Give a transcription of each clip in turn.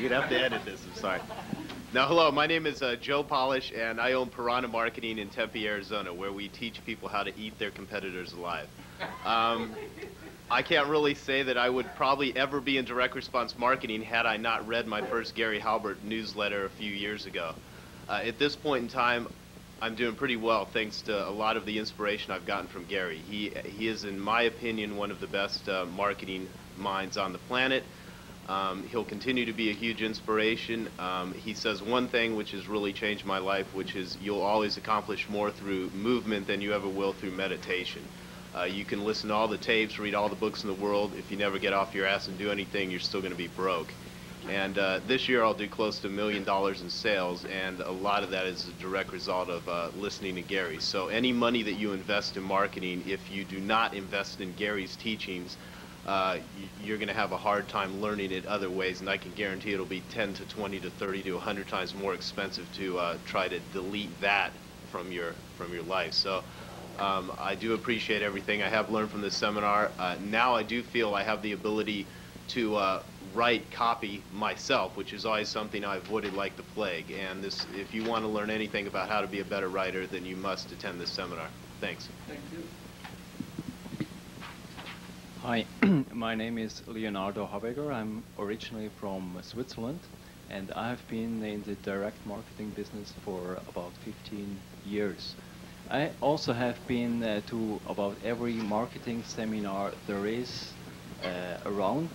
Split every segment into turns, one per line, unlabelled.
You'd have to edit this, I'm sorry. Now, hello, my name is uh, Joe Polish, and I own Piranha Marketing in Tempe, Arizona, where we teach people how to eat their competitors alive. Um, I can't really say that I would probably ever be in direct response marketing had I not read my first Gary Halbert newsletter a few years ago. Uh, at this point in time, I'm doing pretty well thanks to a lot of the inspiration I've gotten from Gary. He, he is, in my opinion, one of the best uh, marketing minds on the planet. Um, he'll continue to be a huge inspiration. Um, he says one thing which has really changed my life, which is you'll always accomplish more through movement than you ever will through meditation. Uh, you can listen to all the tapes, read all the books in the world. If you never get off your ass and do anything, you're still going to be broke. And uh, this year I'll do close to a million dollars in sales, and a lot of that is a direct result of uh, listening to Gary. So any money that you invest in marketing, if you do not invest in Gary's teachings, uh, you're going to have a hard time learning it other ways, and I can guarantee it'll be 10 to 20 to 30 to 100 times more expensive to uh, try to delete that from your from your life. So um, I do appreciate everything I have learned from this seminar. Uh, now I do feel I have the ability to uh, write copy myself, which is always something I avoided like the plague. And this, if you want to learn anything about how to be a better writer, then you must attend this seminar. Thanks.
Thank you.
Hi, my name is Leonardo Habeger. I'm originally from Switzerland and I have been in the direct marketing business for about 15 years. I also have been uh, to about every marketing seminar there is uh, around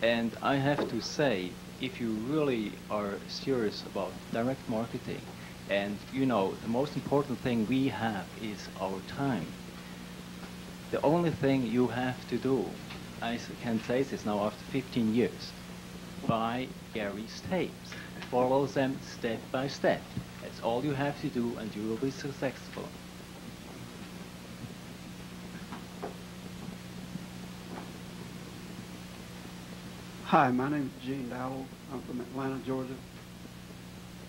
and I have to say if you really are serious about direct marketing and you know the most important thing we have is our time the only thing you have to do, I can say this now after 15 years, buy Gary's tapes. Follow them step by step. That's all you have to do and you will be successful.
Hi, my name is Gene Dowell. I'm from Atlanta, Georgia.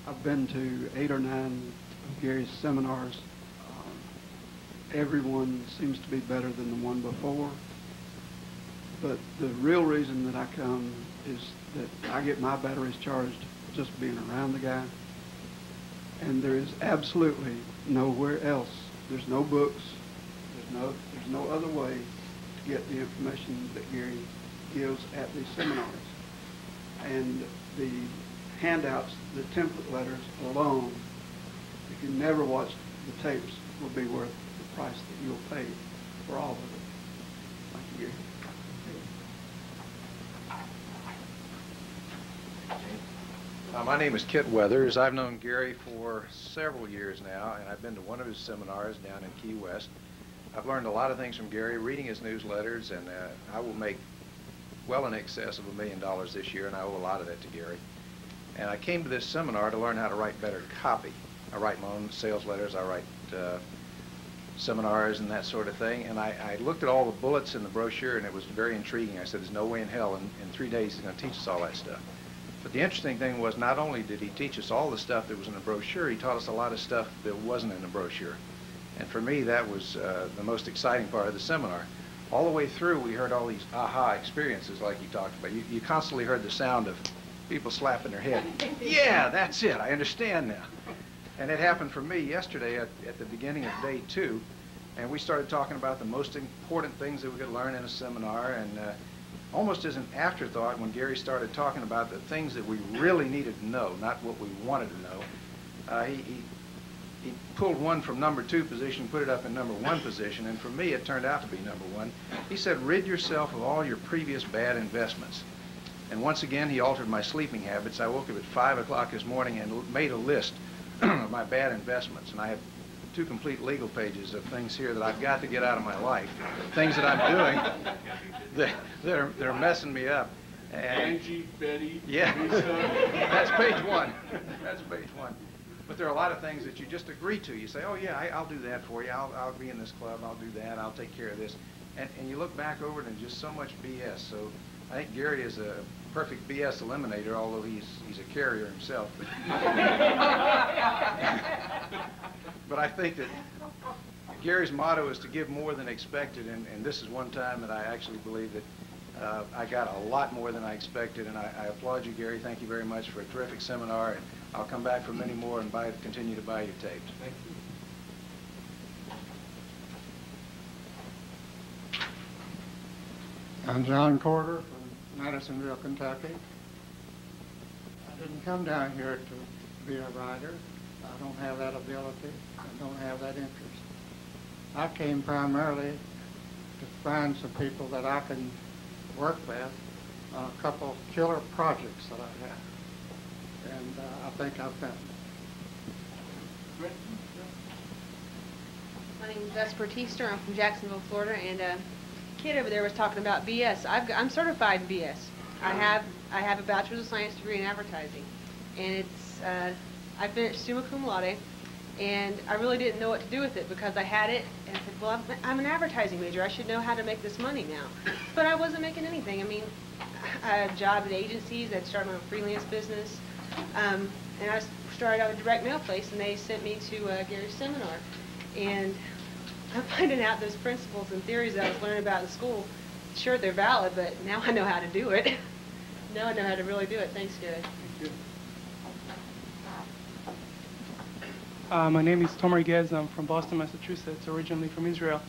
I've been to eight or nine of Gary's seminars. Everyone seems to be better than the one before. But the real reason that I come is that I get my batteries charged just being around the guy. And there is absolutely nowhere else. There's no books. There's no, there's no other way to get the information that Gary gives at these seminars. And the handouts, the template letters alone, if you never watched the tapes, will be worth price that you'll pay for all of it. Thank you.
Uh, my name is Kit Weathers. I've known Gary for several years now, and I've been to one of his seminars down in Key West. I've learned a lot of things from Gary, reading his newsletters, and uh, I will make well in excess of a million dollars this year, and I owe a lot of that to Gary. And I came to this seminar to learn how to write better copy. I write my own sales letters, I write uh, seminars and that sort of thing, and I, I, looked at all the bullets in the brochure, and it was very intriguing. I said, there's no way in hell in, in three days he's going to teach us all that stuff. But the interesting thing was not only did he teach us all the stuff that was in the brochure, he taught us a lot of stuff that wasn't in the brochure. And for me, that was uh, the most exciting part of the seminar. All the way through, we heard all these aha experiences like you talked about. You, you constantly heard the sound of people slapping their head. yeah, that's it. I understand now. And it happened for me yesterday at, at the beginning of day two. And we started talking about the most important things that we could learn in a seminar. And uh, almost as an afterthought when Gary started talking about the things that we really needed to know, not what we wanted to know. Uh, he, he, he pulled one from number two position, put it up in number one position, and for me it turned out to be number one. He said, rid yourself of all your previous bad investments. And once again, he altered my sleeping habits. I woke up at 5 o'clock this morning and made a list my bad investments. And I have two complete legal pages of things here that I've got to get out of my life, things that I'm doing that, that, are, that are messing me up.
And Angie, Betty,
yeah, that's page one. That's page one. But there are a lot of things that you just agree to. You say, oh yeah, I, will do that for you. I'll, I'll be in this club. I'll do that. I'll take care of this. And, and you look back over it and just so much BS. So I think Gary is a perfect BS eliminator, although he's, he's a carrier himself. but I think that Gary's motto is to give more than expected, and, and this is one time that I actually believe that uh, I got a lot more than I expected, and I, I applaud you, Gary. Thank you very much for a terrific seminar, and I'll come back for many more and buy, continue to buy your tapes.
Thank you.
I'm John Corder from Madisonville, Kentucky. I didn't come down here to be a writer. I don't have that ability. I don't have that interest. I came primarily to find some people that I can work with on a couple killer projects that I have. And uh, I think I've found them.
My name is Vesper Teester. I'm from Jacksonville, Florida, and uh, Kit over there was talking about BS. I've, I'm certified in BS. I have I have a bachelor's of science degree in advertising, and it's uh, I finished summa cum laude, and I really didn't know what to do with it because I had it and I said, well, I'm, I'm an advertising major. I should know how to make this money now, but I wasn't making anything. I mean, I had a job at agencies. I'd started my own freelance business, um, and I started out a direct mail place, and they sent me to uh, Gary's seminar, and I'm finding out those principles and theories that I was learning about in school. Sure, they're valid, but now I know how to do it. now I know how to really do it. Thanks, Gary.
Uh, my name is Tomer Gez. I'm from Boston, Massachusetts, originally from Israel.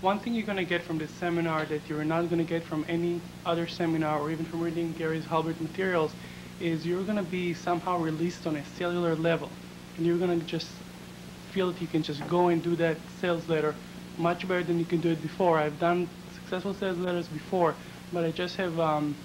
One thing you're going to get from this seminar that you're not going to get from any other seminar or even from reading Gary's Halbert materials is you're going to be somehow released on a cellular level. And you're going to just feel that you can just go and do that sales letter much better than you can do it before. I've done successful sales letters before, but I just have um,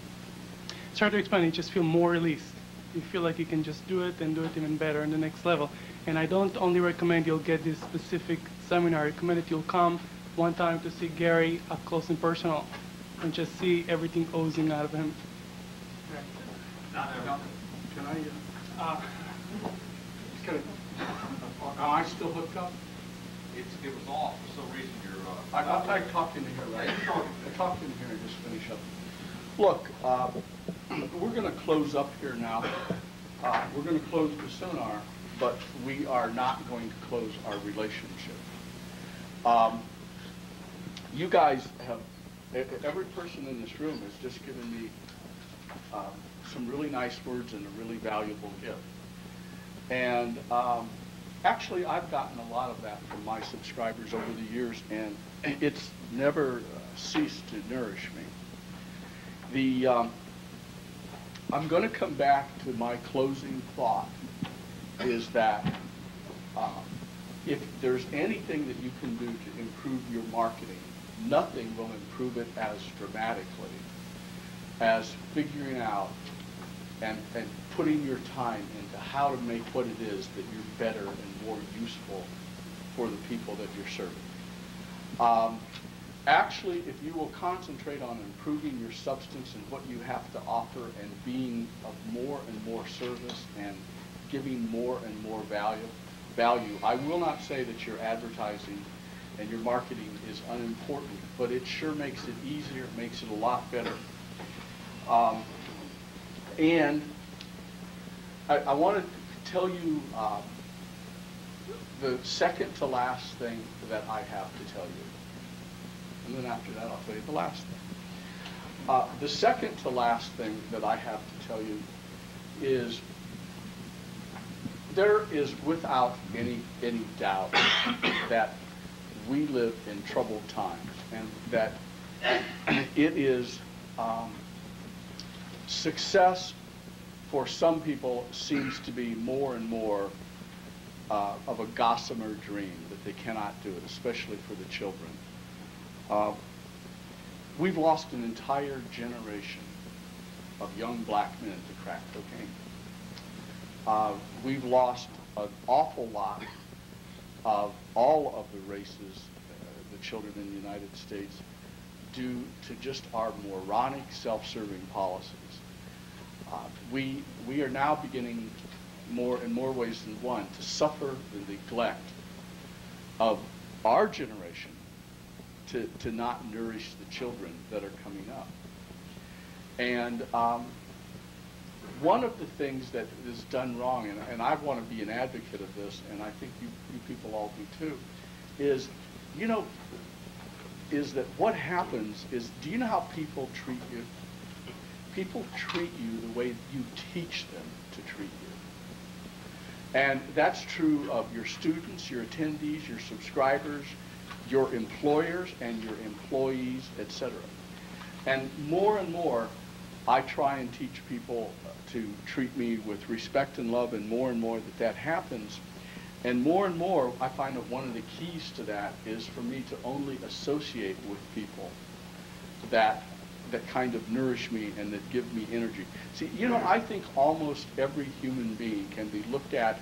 started to explain, you just feel more released. You feel like you can just do it and do it even better in the next level. And I don't only recommend you'll get this specific seminar, I recommend that you'll come one time to see Gary up close and personal and just see everything oozing out of him.
Can I, uh,
Uh,
I still hooked up?
It's, it was off for some reason, your, uh.
I, I I talked into here, right? I talked into here and just finish up. Look, uh, we're gonna close up here now. Uh, we're gonna close the seminar, but we are not going to close our relationship. Um, you guys have, every person in this room has just given me, um, some really nice words and a really valuable gift. And um, actually, I've gotten a lot of that from my subscribers over the years, and it's never uh, ceased to nourish me. The um, I'm going to come back to my closing thought is that uh, if there's anything that you can do to improve your marketing, nothing will improve it as dramatically as figuring out and, and putting your time into how to make what it is that you're better and more useful for the people that you're serving. Um, actually, if you will concentrate on improving your substance and what you have to offer and being of more and more service and giving more and more value, value, I will not say that your advertising and your marketing is unimportant, but it sure makes it easier, it makes it a lot better. Um, and I, I want to tell you uh, the second to last thing that I have to tell you. And then after that, I'll tell you the last thing. Uh, the second to last thing that I have to tell you is there is without any, any doubt that we live in troubled times and that it is um, success for some people seems to be more and more uh, of a gossamer dream that they cannot do it, especially for the children. Uh, we've lost an entire generation of young black men to crack cocaine. Uh, we've lost an awful lot of all of the races, uh, the children in the United States, due to just our moronic, self-serving policies. Uh, we, we are now beginning more in more ways than one to suffer the neglect of our generation to, to not nourish the children that are coming up. And um, one of the things that is done wrong, and, and I want to be an advocate of this, and I think you, you people all do too, is, you know, is that what happens is, do you know how people treat you? people treat you the way you teach them to treat you. And that's true of your students, your attendees, your subscribers, your employers, and your employees, etc. And more and more, I try and teach people to treat me with respect and love, and more and more that that happens. And more and more, I find that one of the keys to that is for me to only associate with people that that kind of nourish me and that give me energy. See, you know, I think almost every human being can be looked at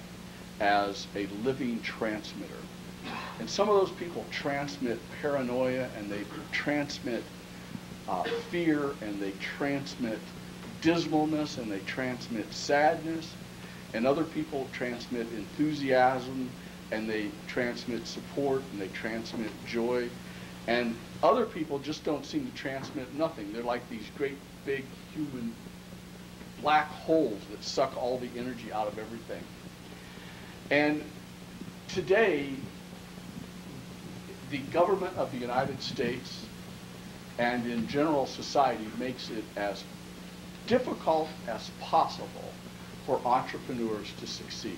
as a living transmitter. And some of those people transmit paranoia and they transmit uh, fear and they transmit dismalness and they transmit sadness. And other people transmit enthusiasm and they transmit support and they transmit joy. And other people just don't seem to transmit nothing. They're like these great big human black holes that suck all the energy out of everything. And today, the government of the United States and in general society makes it as difficult as possible for entrepreneurs to succeed.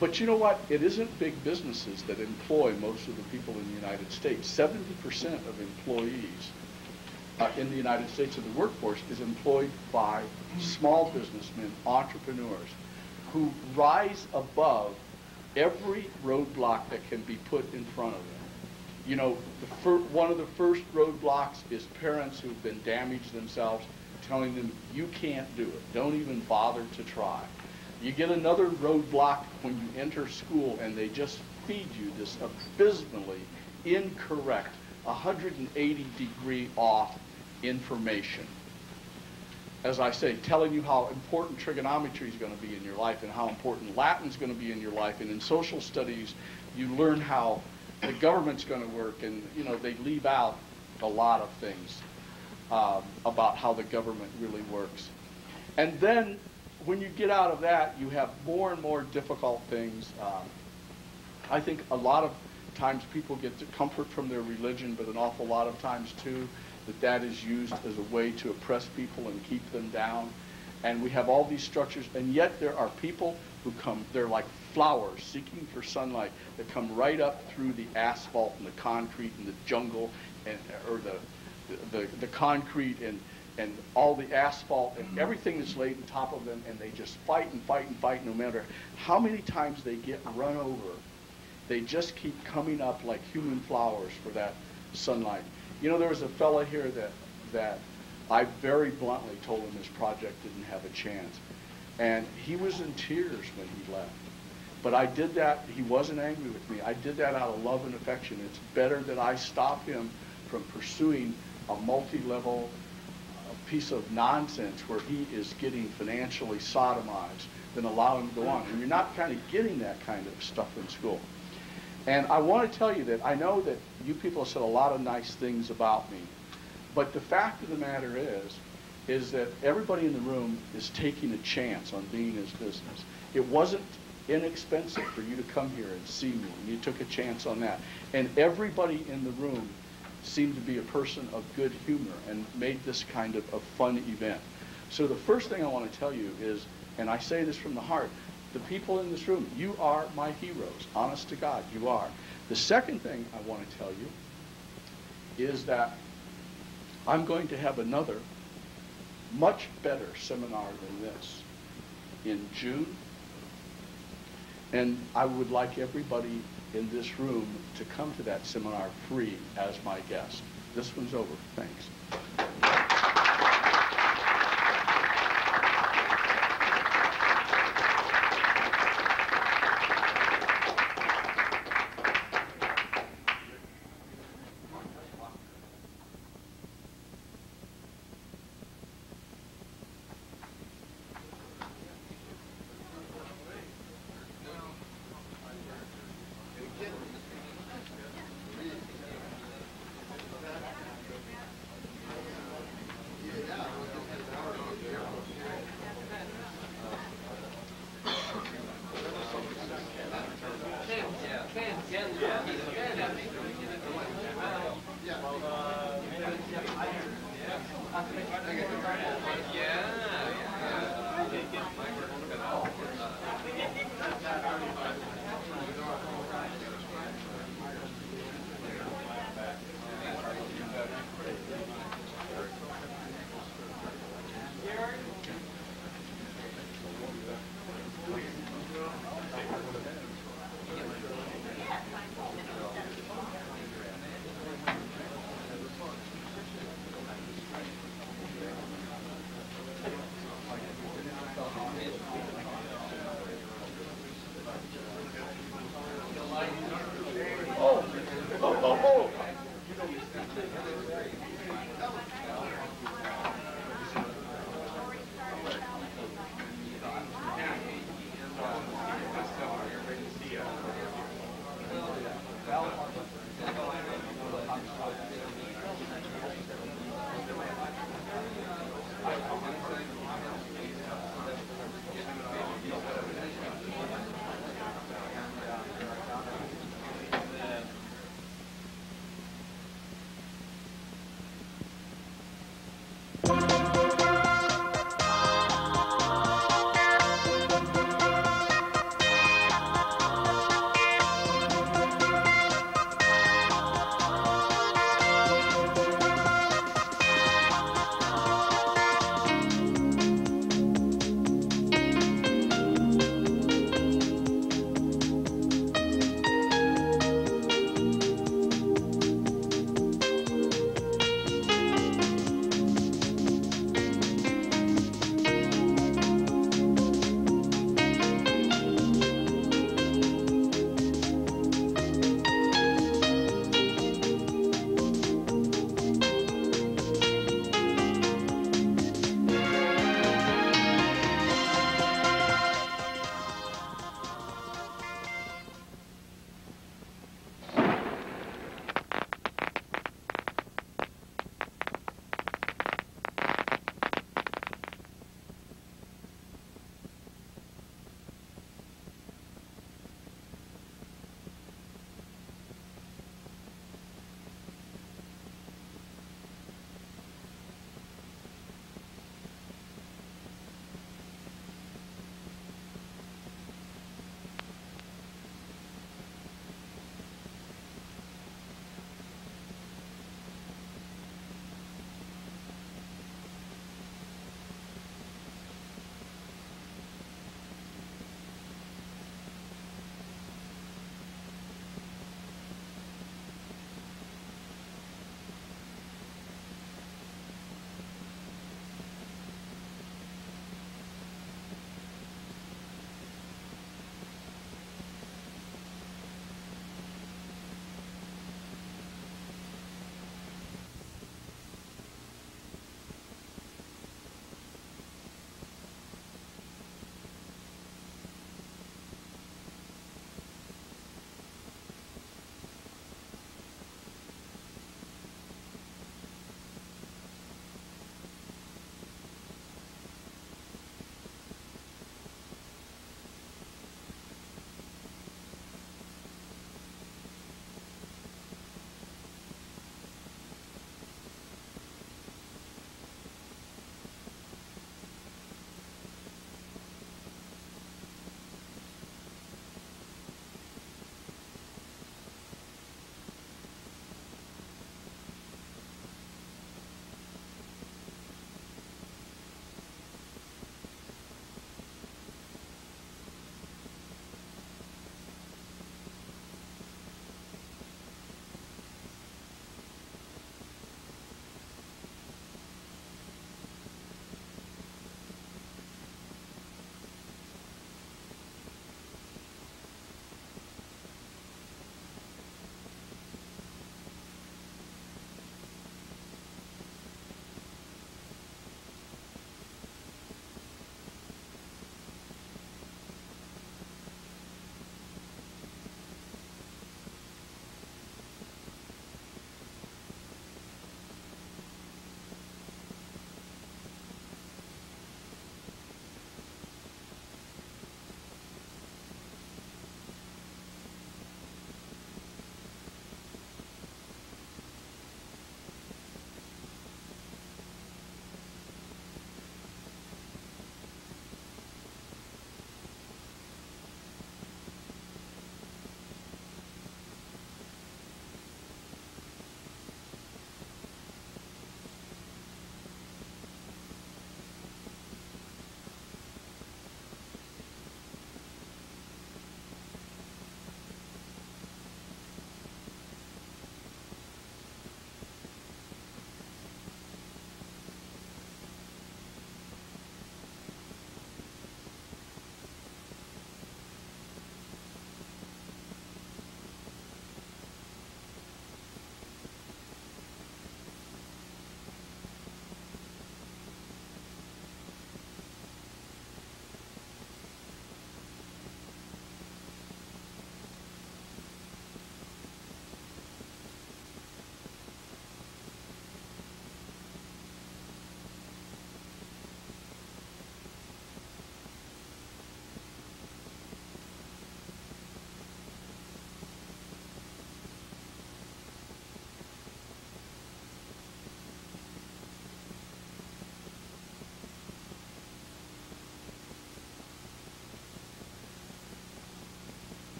But you know what? It isn't big businesses that employ most of the people in the United States. 70% of employees uh, in the United States of the workforce is employed by small businessmen, entrepreneurs, who rise above every roadblock that can be put in front of them. You know, the one of the first roadblocks is parents who've been damaged themselves telling them, you can't do it. Don't even bother to try. You get another roadblock when you enter school and they just feed you this abysmally incorrect, 180 degree off information. As I say, telling you how important trigonometry is going to be in your life and how important Latin is going to be in your life. And in social studies, you learn how the government's going to work and, you know, they leave out a lot of things um, about how the government really works. And then when you get out of that, you have more and more difficult things. Um, I think a lot of times people get comfort from their religion, but an awful lot of times too, that that is used as a way to oppress people and keep them down. And we have all these structures, and yet there are people who come, they're like flowers seeking for sunlight that come right up through the asphalt and the concrete and the jungle and, or the, the, the concrete and, and all the asphalt and mm-hmm. everything that's laid on top of them, and they just fight and fight and fight no matter how many times they get run over. They just keep coming up like human flowers for that sunlight. You know, there was a fella here that, that I very bluntly told him his project didn't have a chance. And he was in tears when he left. But I did that, he wasn't angry with me. I did that out of love and affection. It's better that I stop him from pursuing a multi-level piece of nonsense where he is getting financially sodomized than allow him to go on. And you're not kind of getting that kind of stuff in school. And I want to tell you that I know that you people have said a lot of nice things about me. But the fact of the matter is, is that everybody in the room is taking a chance on being his business. It wasn't inexpensive for you to come here and see me, and you took a chance on that. And everybody in the room seemed to be a person of good humor and made this kind of a fun event. So the first thing I want to tell you is, and I say this from the heart, the people in this room, you are my heroes. Honest to God, you are. The second thing I want to tell you is that I'm going to have another much better seminar than this in June. And I would like everybody in this room to come to that seminar free as my guest. This one's over. Thanks.